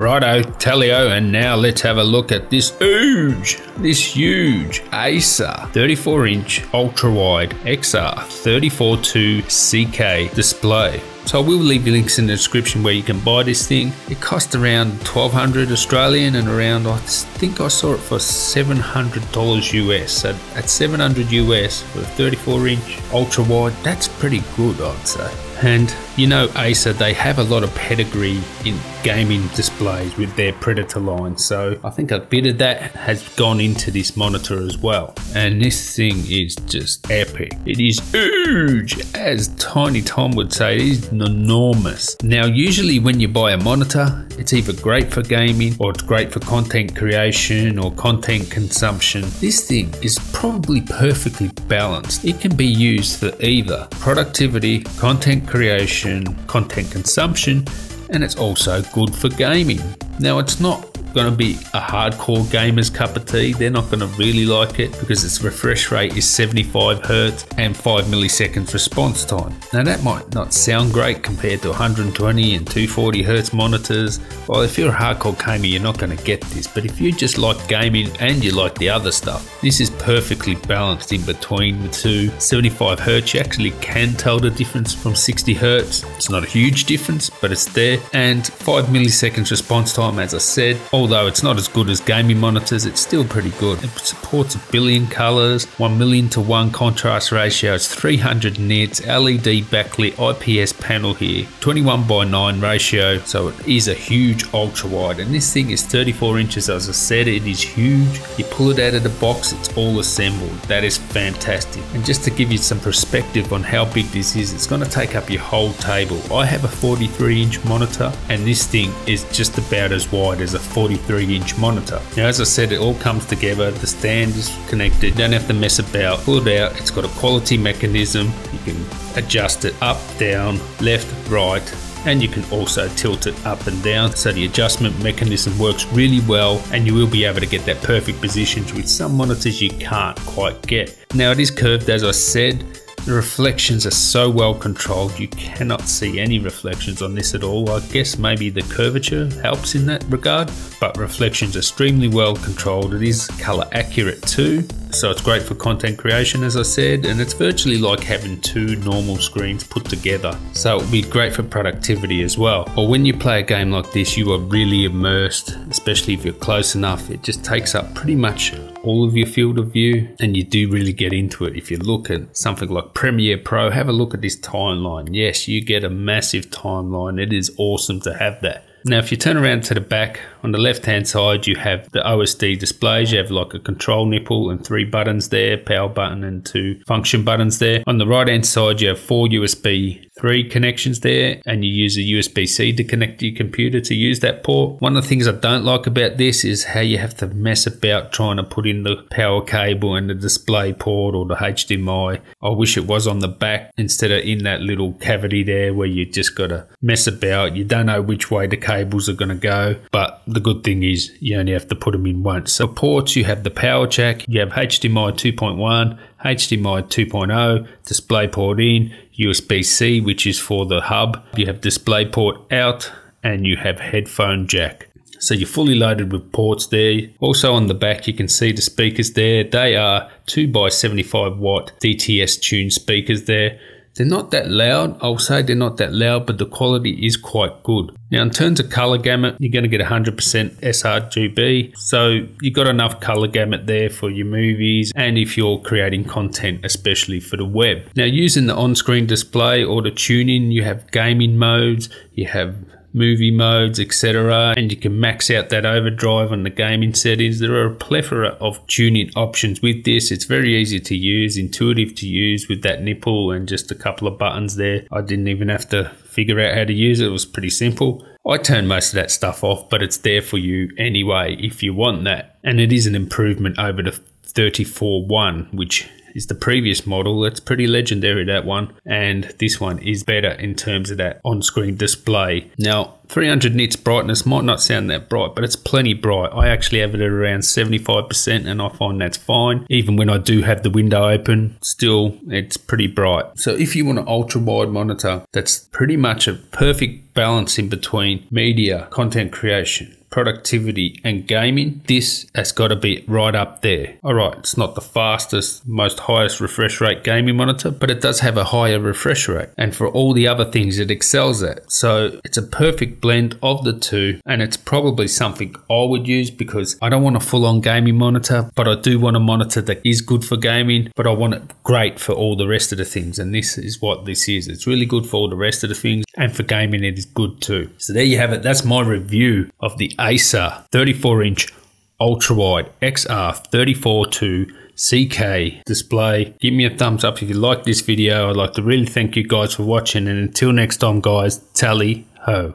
Righto, tally ho, and now let's have a look at this huge, this huge Acer 34 inch ultra wide XR 342 CK display. So I will leave the links in the description where you can buy this thing. It cost around 1200 Australian and around, I think I saw it for $700 US. So at 700 US for a 34 inch ultra wide, that's pretty good I'd say. And you know, Acer, they have a lot of pedigree in gaming displays with their Predator line. So I think a bit of that has gone into this monitor as well. And this thing is just epic. It is huge, as Tiny Tom would say, it is enormous. Now, usually when you buy a monitor, it's either great for gaming or it's great for content creation or content consumption. This thing is probably perfectly balanced. It can be used for either productivity, content creation, content consumption, and it's also good for gaming. Now, it's not going to be a hardcore gamer's cup of tea. They're not going to really like it because its refresh rate is 75 hertz and 5 milliseconds response time. Now that might not sound great compared to 120 and 240 hertz monitors. Well, if you're a hardcore gamer, you're not going to get this. But if you just like gaming and you like the other stuff, this is perfectly balanced in between the two. 75 hertz, you actually can tell the difference from 60 hertz. It's not a huge difference, but it's there. And 5 milliseconds response time, as I said. Although it's not as good as gaming monitors, it's still pretty good. It supports a billion colors, 1 million to 1 contrast ratio, it's 300 nits, LED backlit IPS panel here, 21 by 9 ratio, so it is a huge ultra wide. And this thing is 34 inches, as I said, it is huge. You pull it out of the box, it's all assembled. That is fantastic. And just to give you some perspective on how big this is, it's going to take up your whole table. I have a 43 inch monitor, and this thing is just about as wide as a 40 43 inch monitor. Now as I said it all comes together, the stand is connected, you don't have to mess about, pull it out, it's got a quality mechanism, you can adjust it up, down, left, right, and you can also tilt it up and down. So the adjustment mechanism works really well and you will be able to get that perfect position with some monitors you can't quite get. Now it is curved as I said the reflections are so well controlled you cannot see any reflections on this at all. I guess maybe the curvature helps in that regard, but reflections are extremely well controlled. It is color accurate too, so it's great for content creation as I said, and it's virtually like having two normal screens put together. So it'll be great for productivity as well. Or when you play a game like this, you are really immersed, especially if you're close enough. It just takes up pretty much all of your field of view and you do really get into it. If you look at something like Premiere Pro, have a look at this timeline. Yes, you get a massive timeline. It is awesome to have that. Now, if you turn around to the back, on the left hand side, you have the OSD displays. You have like a control nipple and three buttons there, power button and two function buttons there. On the right hand side, you have four USB three connections there and you use a USB-C to connect your computer to use that port. One of the things I don't like about this is how you have to mess about trying to put in the power cable and the display port or the HDMI. I wish it was on the back instead of in that little cavity there where you just got to mess about. You don't know which way the cables are going to go, but the good thing is you only have to put them in once. So ports, you have the power jack, you have HDMI 2.1, HDMI 2.0, DisplayPort in, USB-C, which is for the hub. You have DisplayPort out and you have headphone jack. So you're fully loaded with ports there. Also on the back, you can see the speakers there. They are 2 by 75 watt DTS tuned speakers there. They're not that loud. I'll say they're not that loud, but the quality is quite good. Now, in terms of color gamut, you're going to get 100% sRGB. So you've got enough color gamut there for your movies and if you're creating content, especially for the web. Now, using the on-screen display or the tuning, you have gaming modes, you have movie modes, etc. And you can max out that overdrive on the gaming settings. There are a plethora of tuning options with this. It's very easy to use, intuitive to use with that nipple and just a couple of buttons there. I didn't even have to figure out how to use it. It was pretty simple. I turn most of that stuff off, but it's there for you anyway if you want that. And it is an improvement over the 341, which is the previous model. It's pretty legendary, that one. And this one is better in terms of that on screen display. Now, 300 nits brightness might not sound that bright, but it's plenty bright. I actually have it at around 75% and I find that's fine. Even when I do have the window open, still it's pretty bright. So if you want an ultra wide monitor, that's pretty much a perfect balance in between media, content creation, productivity, and gaming, this has got to be right up there. All right, it's not the fastest, most highest refresh rate gaming monitor, but it does have a higher refresh rate. And for all the other things, it excels at. So it's a perfect blend of the two, and it's probably something I would use because I don't want a full on gaming monitor, but I do want a monitor that is good for gaming, but I want it great for all the rest of the things. And this is what this is. It's really good for all the rest of the things, and for gaming, it is good too. So there you have it. That's my review of the Acer 34 inch ultra wide XR 342 CK display. Give me a thumbs up if you like this video. I'd like to really thank you guys for watching and until next time guys, tally ho.